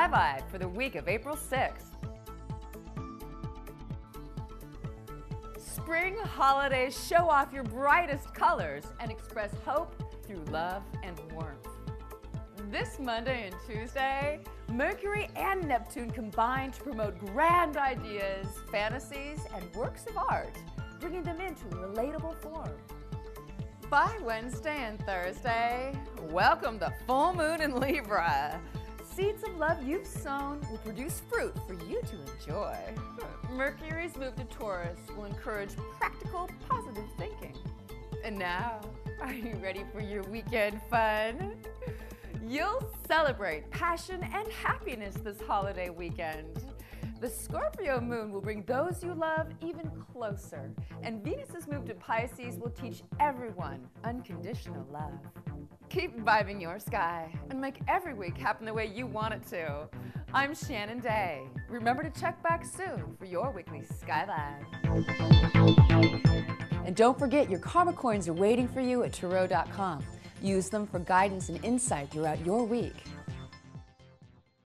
For the week of April 6th. Spring holidays show off your brightest colors and express hope through love and warmth. This Monday and Tuesday, Mercury and Neptune combine to promote grand ideas, fantasies, and works of art, bringing them into relatable form. By Wednesday and Thursday, welcome the full moon in Libra. Seeds of love you've sown will produce fruit for you to enjoy. Hmm. Mercury's move to Taurus will encourage practical, positive thinking. And now, are you ready for your weekend fun? You'll celebrate passion and happiness this holiday weekend. The Scorpio moon will bring those you love even closer, and Venus's Pisces will teach everyone unconditional love. Keep vibing your sky and make every week happen the way you want it to. I'm Shannon Day. Remember to check back soon for your weekly Sky Vibe. And don't forget, your karma coins are waiting for you at Tarot.com. Use them for guidance and insight throughout your week.